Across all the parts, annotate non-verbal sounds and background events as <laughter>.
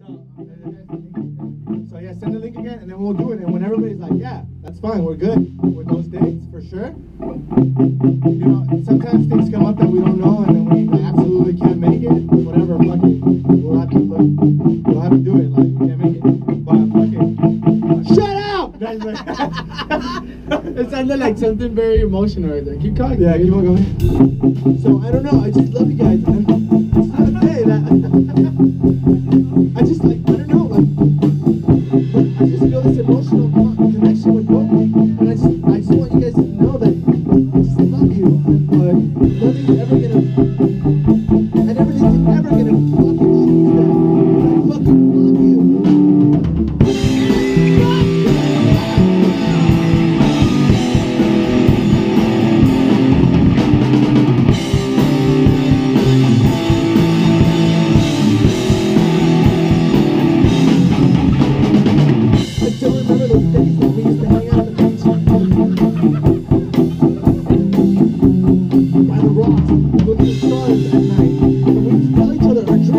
So, so yeah, send the link again, and then we'll do it. And when everybody's like, yeah, that's fine, we're good with those dates for sure. You know, sometimes things come up that we don't know, and then we absolutely can't make it. Whatever, fuck it, we'll have to look, we'll have to do it. Like we can't make it, but fuck it. Shut up! <laughs> <laughs> It sounded like something very emotional right there. Keep talking. yeah, keep on going. So I don't know. I just love you guys, and it's not a day that <laughs> I just like. I don't know. Like, I just feel this emotional con- connection with both, and I just, I just want you guys to know that I just love you, and like nothing's ever gonna, and everything's ever gonna fucking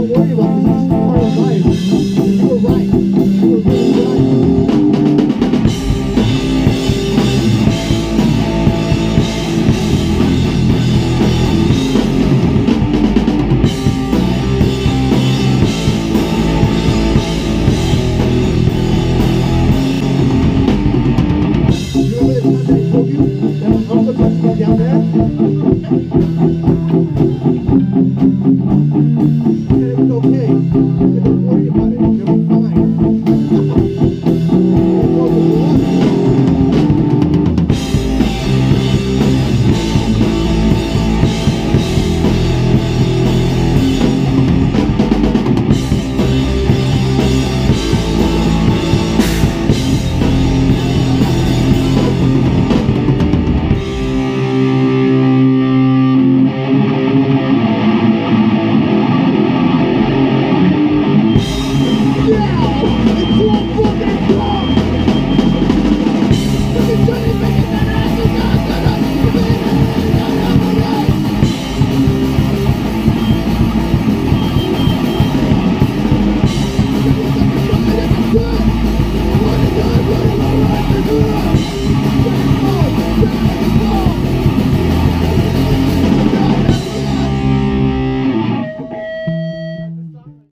remember okay. Don't worry about it.